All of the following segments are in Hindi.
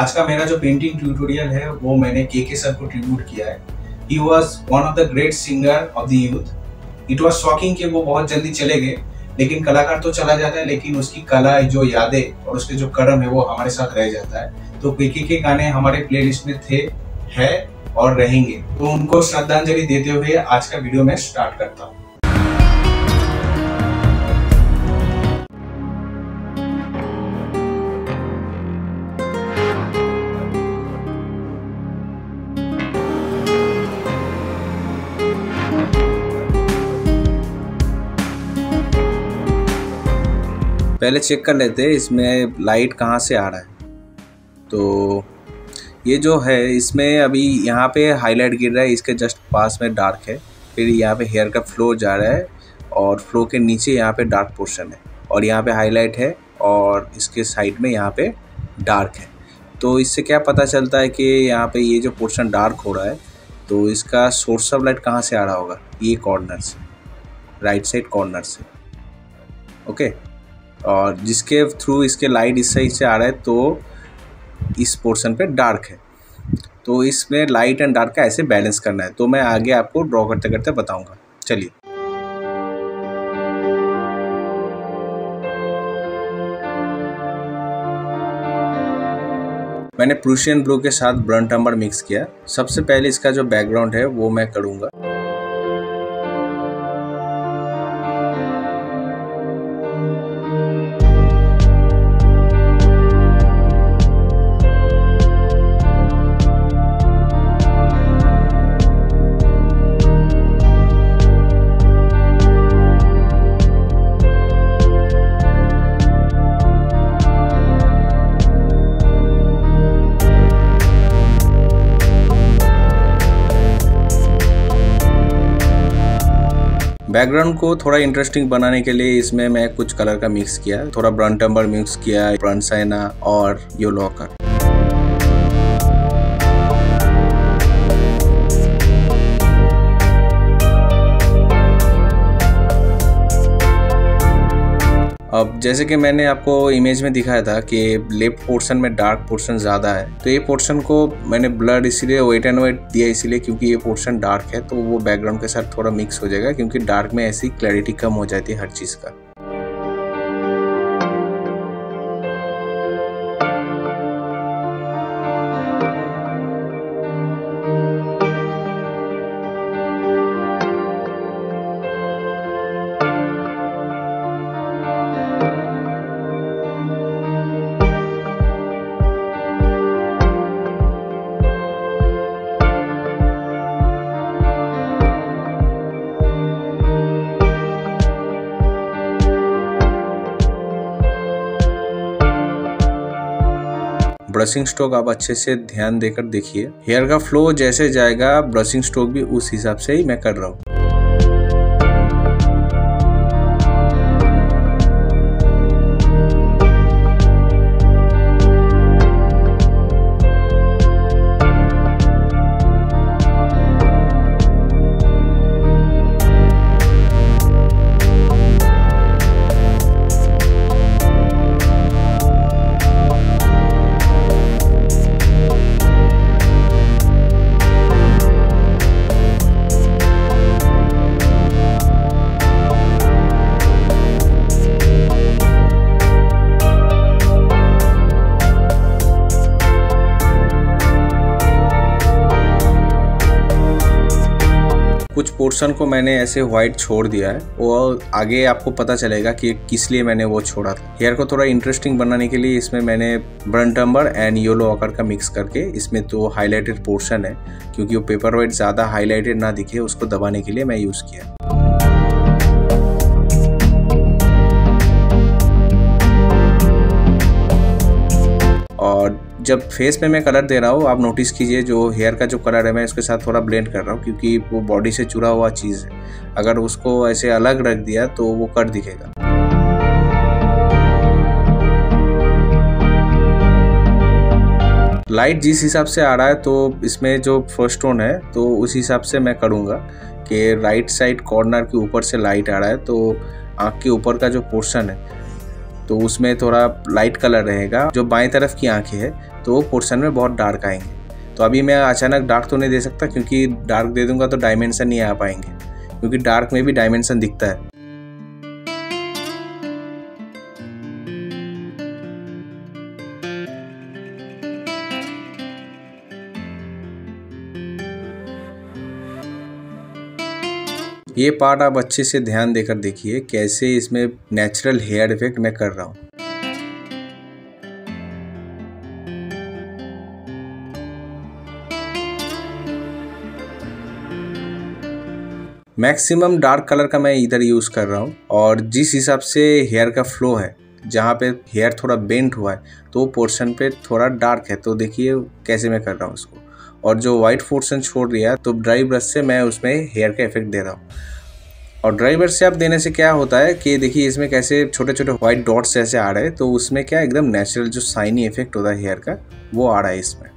आज का मेरा जो पेंटिंग ट्यूटोरियल है, वो मैंने के के सर को ट्रिब्यूट किया है। He was one of the great singer of the youth it was shocking कि वो बहुत जल्दी चले गए, लेकिन कलाकार तो चला जाता है, लेकिन उसकी कला, जो यादें और उसके जो कर्म है, वो हमारे साथ रह जाता है। तो के के गाने हमारे प्लेलिस्ट में थे, है और रहेंगे। तो उनको श्रद्धांजलि देते हुए आज का वीडियो मैं स्टार्ट करता हूँ। पहले चेक कर लेते हैं, इसमें लाइट कहाँ से आ रहा है। तो ये जो है, इसमें अभी यहाँ पे हाईलाइट गिर रहा है, इसके जस्ट पास में डार्क है। फिर यहाँ पे हेयर का फ्लो जा रहा है और फ्लो के नीचे यहाँ पे डार्क पोर्शन है। और यहाँ पे हाईलाइट है और इसके साइड में यहाँ पे डार्क है। तो इससे क्या पता चलता है कि यहाँ पे ये जो पोर्शन डार्क हो रहा है तो इसका सोर्स ऑफ़ लाइट कहाँ से आ रहा होगा? ये कॉर्नर से राइट साइड कॉर्नर से। ओके और जिसके थ्रू इसके लाइट इस साइड से आ रहा है तो इस पोर्शन पे डार्क है। तो इसमें लाइट एंड डार्क का ऐसे बैलेंस करना है। तो मैं आगे आपको ड्रॉ करते करते बताऊँगा। चलिए। मैंने प्रूशियन ब्लू के साथ ब्रंट टम्बर मिक्स किया। सबसे पहले इसका जो बैकग्राउंड है, वो मैं करूँगा। बैकग्राउंड को थोड़ा इंटरेस्टिंग बनाने के लिए इसमें मैं कुछ कलर का मिक्स किया, थोड़ा टम्बर मिक्स किया ब्रांड साइना और योलो का अब जैसे कि मैंने आपको इमेज में दिखाया था कि लेफ़्ट पोर्शन में डार्क पोर्शन ज़्यादा है तो ये पोर्शन को मैंने ब्लड इसीलिए वेट एंड वेट दिया इसीलिए क्योंकि ये पोर्शन डार्क है तो वो बैकग्राउंड के साथ थोड़ा मिक्स हो जाएगा क्योंकि डार्क में ऐसी क्लैरिटी कम हो जाती है हर चीज़ का। ब्रशिंग स्ट्रोक आप अच्छे से ध्यान देकर देखिए। हेयर का फ्लो जैसे जाएगा, ब्रशिंग स्ट्रोक भी उस हिसाब से ही मैं कर रहा हूँ। पोर्शन को मैंने ऐसे व्हाइट छोड़ दिया है और आगे आपको पता चलेगा कि किस लिए मैंने वो छोड़ा था। हेयर को थोड़ा इंटरेस्टिंग बनाने के लिए इसमें मैंने ब्रंट अम्बर एंड येलो आकर का मिक्स करके इसमें तो हाईलाइटेड पोर्शन है, क्योंकि वो पेपर व्हाइट ज़्यादा हाईलाइटेड ना दिखे, उसको दबाने के लिए मैं यूज़ किया। जब फेस पे मैं कलर दे रहा हूँ, आप नोटिस कीजिए जो हेयर का जो कलर है, मैं इसके साथ थोड़ा ब्लेंड कर रहा हूँ क्योंकि वो बॉडी से जुड़ा हुआ चीज़ है। अगर उसको ऐसे अलग रख दिया तो वो कट दिखेगा। लाइट जिस हिसाब से आ रहा है तो इसमें जो फ़र्स्ट टोन है तो उस हिसाब से मैं करूँगा कि राइट साइड कॉर्नर के ऊपर से लाइट आ रहा है तो आँख के ऊपर का जो पोर्शन है तो उसमें थोड़ा लाइट कलर रहेगा। जो बाएँ तरफ़ की आँखें है तो वो पोर्शन में बहुत डार्क आएँगे। तो अभी मैं अचानक डार्क तो नहीं दे सकता क्योंकि डार्क दे दूँगा तो डायमेंशन नहीं आ पाएँगे। क्योंकि डार्क में भी डायमेंशन दिखता है। ये पार्ट आप अच्छे से ध्यान देकर देखिए कैसे इसमें नेचुरल हेयर इफ़ेक्ट मैं कर रहा हूँ। मैक्सिमम डार्क कलर का मैं इधर यूज़ कर रहा हूँ और जिस हिसाब से हेयर का फ्लो है, जहाँ पे हेयर थोड़ा बेंट हुआ है तो पोर्शन पे थोड़ा डार्क है। तो देखिए कैसे मैं कर रहा हूँ उसको और जो वाइट पोर्शन छोड़ दिया तो ड्राई ब्रश से मैं उसमें हेयर का इफ़ेक्ट दे रहा हूँ। और ड्राई ब्रश से आप देने से क्या होता है कि देखिए इसमें कैसे छोटे छोटे व्हाइट डॉट्स जैसे आ रहे हैं तो उसमें क्या एकदम नेचुरल जो साइनी इफ़ेक्ट होता है हेयर का, वो आ रहा है इसमें।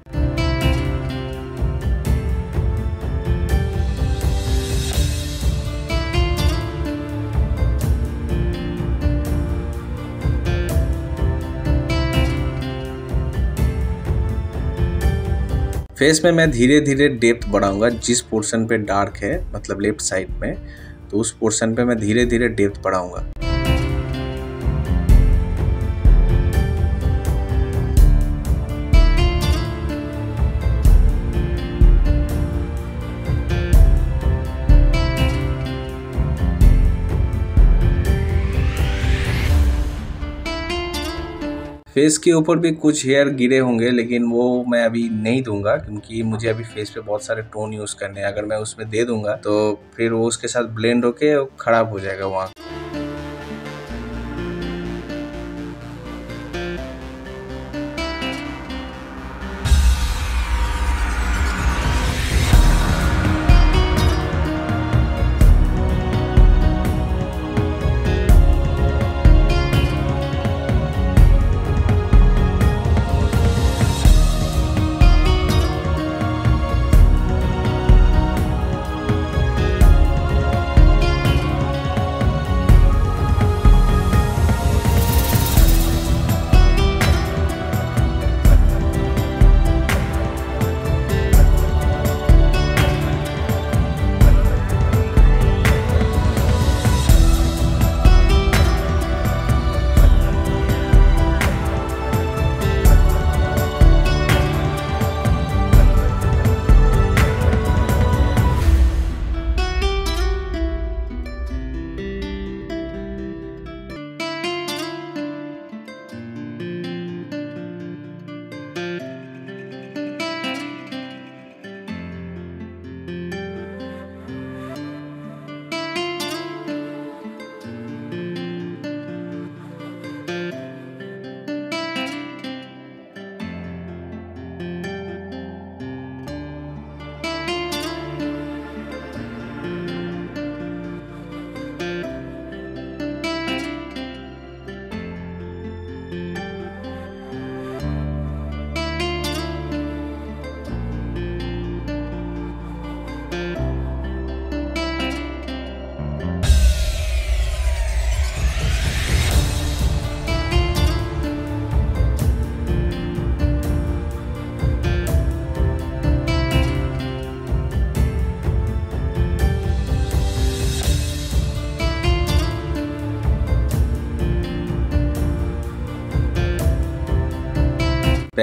फेस में मैं धीरे धीरे डेप्थ बढ़ाऊँगा, जिस पोर्शन पे डार्क है मतलब लेफ़्ट साइड में तो उस पोर्शन पे मैं धीरे धीरे डेप्थ बढ़ाऊँगा। फेस के ऊपर भी कुछ हेयर गिरे होंगे, लेकिन वो मैं अभी नहीं दूँगा, क्योंकि मुझे अभी फेस पे बहुत सारे टोन यूज़ करने हैं। अगर मैं उसमें दे दूँगा तो फिर वो उसके साथ ब्लेंड होके खराब हो जाएगा वहाँ।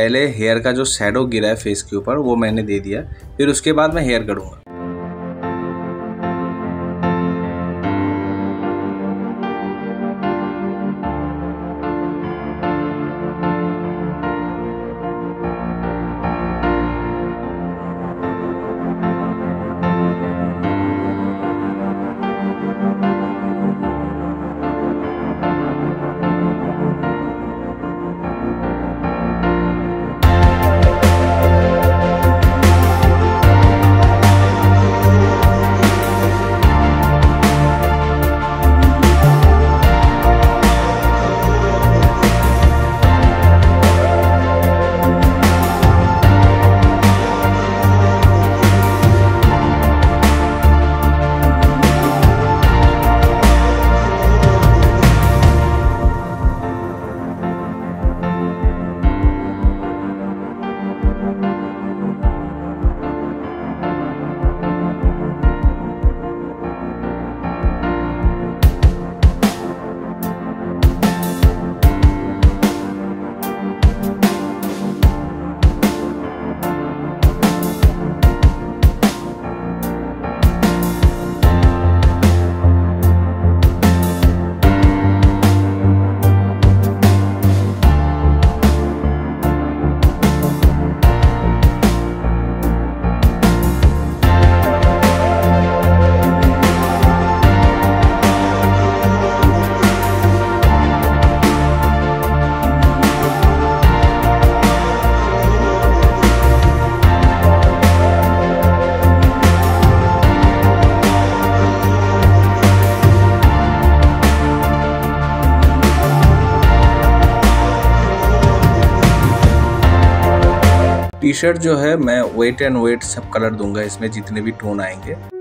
पहले हेयर का जो शेडो गिरा है फेस के ऊपर, वो मैंने दे दिया, फिर उसके बाद मैं हेयर करूँगा। टी शर्ट जो है, मैं वेट एंड वेट सब कलर दूँगा, इसमें जितने भी टोन आएँगे।